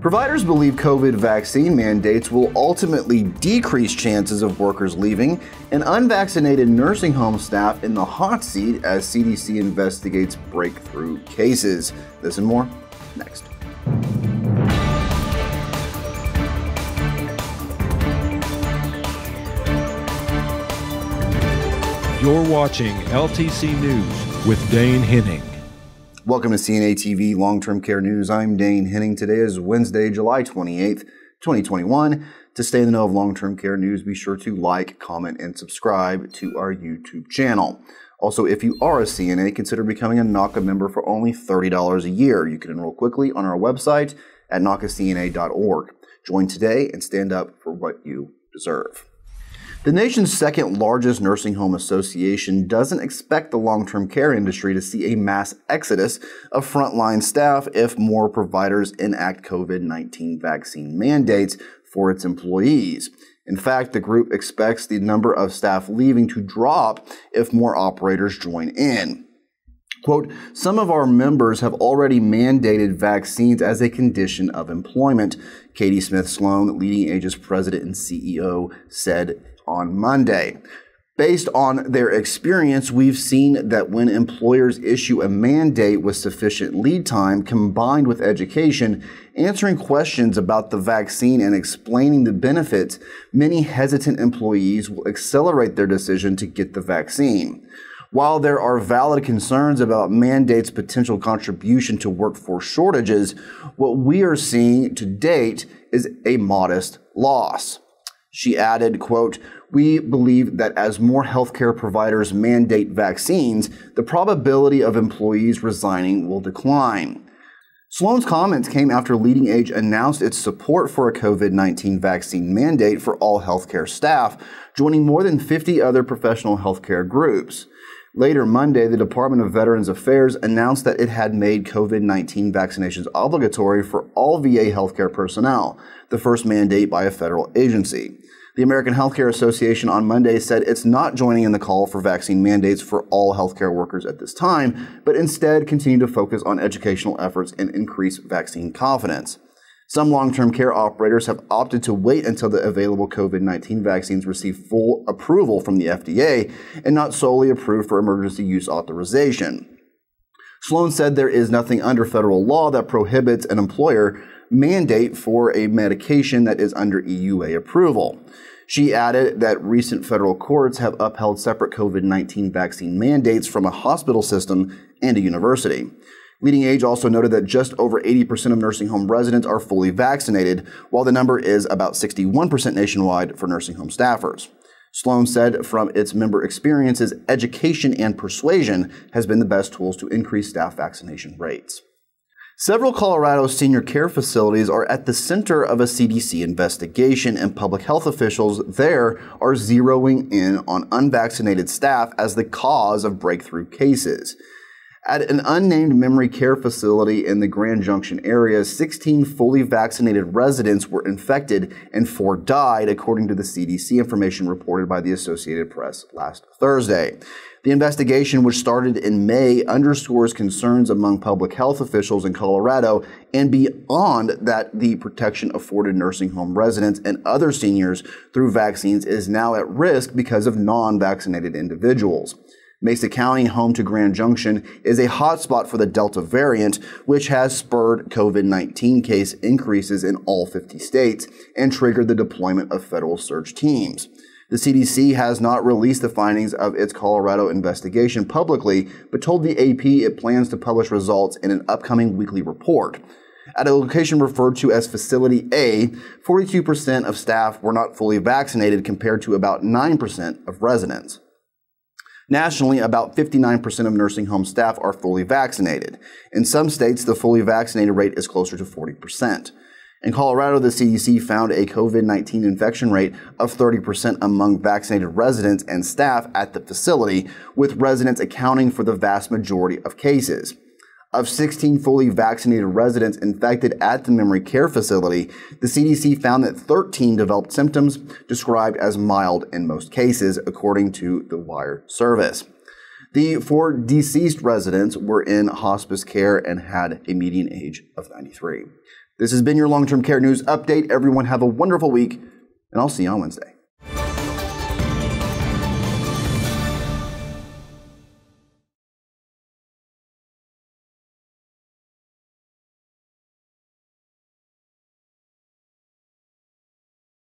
Providers believe COVID vaccine mandates will ultimately decrease chances of workers leaving and unvaccinated nursing home staff in the hot seat as CDC investigates breakthrough cases. This and more next. You're watching LTC News with Dane Henning. Welcome to CNA TV Long Term Care News. I'm Dane Henning. Today is Wednesday, July 28th, 2021. To stay in the know of long term care news, be sure to like, comment, and subscribe to our YouTube channel. Also, if you are a CNA, consider becoming a NAHCA member for only $30 a year. You can enroll quickly on our website at NAHCACNA.org. Join today and stand up for what you deserve. The nation's second largest nursing home association doesn't expect the long term care industry to see a mass exodus of frontline staff if more providers enact COVID 19 vaccine mandates for its employees. In fact, the group expects the number of staff leaving to drop if more operators join in. Quote, some of our members have already mandated vaccines as a condition of employment, Katie Smith Sloan, Leading Age's president and CEO, said on Monday. Based on their experience, we've seen that when employers issue a mandate with sufficient lead time combined with education, answering questions about the vaccine and explaining the benefits, many hesitant employees will accelerate their decision to get the vaccine. While there are valid concerns about mandates' potential contribution to workforce shortages, what we are seeing to date is a modest loss. She added, quote, we believe that as more healthcare providers mandate vaccines, the probability of employees resigning will decline. Sloan's comments came after Leading Age announced its support for a COVID 19 vaccine mandate for all healthcare staff, joining more than 50 other professional healthcare groups. Later Monday, the Department of Veterans Affairs announced that it had made COVID 19 vaccinations obligatory for all VA healthcare personnel, the first mandate by a federal agency. The American Healthcare Association on Monday said it's not joining in the call for vaccine mandates for all healthcare workers at this time, but instead continue to focus on educational efforts and increase vaccine confidence. Some long term care operators have opted to wait until the available COVID 19 vaccines receive full approval from the FDA and not solely approved for emergency use authorization. Sloan said there is nothing under federal law that prohibits an employer mandate for a medication that is under EUA approval. She added that recent federal courts have upheld separate COVID 19 vaccine mandates from a hospital system and a university. Leading Age also noted that just over 80% of nursing home residents are fully vaccinated, while the number is about 61% nationwide for nursing home staffers. Sloan said from its member experiences, education and persuasion has been the best tools to increase staff vaccination rates. Several Colorado senior care facilities are at the center of a CDC investigation, and public health officials there are zeroing in on unvaccinated staff as the cause of breakthrough cases. At an unnamed memory care facility in the Grand Junction area, 16 fully vaccinated residents were infected and four died, according to the CDC information reported by the Associated Press last Thursday. The investigation, which started in May, underscores concerns among public health officials in Colorado and beyond that the protection afforded nursing home residents and other seniors through vaccines is now at risk because of non vaccinated individuals. Mesa County, home to Grand Junction, is a hotspot for the Delta variant, which has spurred COVID 19 case increases in all 50 states and triggered the deployment of federal surge teams. The CDC has not released the findings of its Colorado investigation publicly, but told the AP it plans to publish results in an upcoming weekly report. At a location referred to as Facility A, 42% of staff were not fully vaccinated compared to about 9% of residents. Nationally, about 59% of nursing home staff are fully vaccinated. In some states, the fully vaccinated rate is closer to 40%. In Colorado, the CDC found a COVID 19 infection rate of 30% among vaccinated residents and staff at the facility, with residents accounting for the vast majority of cases. Of 16 fully vaccinated residents infected at the memory care facility, the CDC found that 13 developed symptoms described as mild in most cases, according to the Wire service. The four deceased residents were in hospice care and had a median age of 93. This has been your long term care news update. Everyone, have a wonderful week, and I'll see you on Wednesday.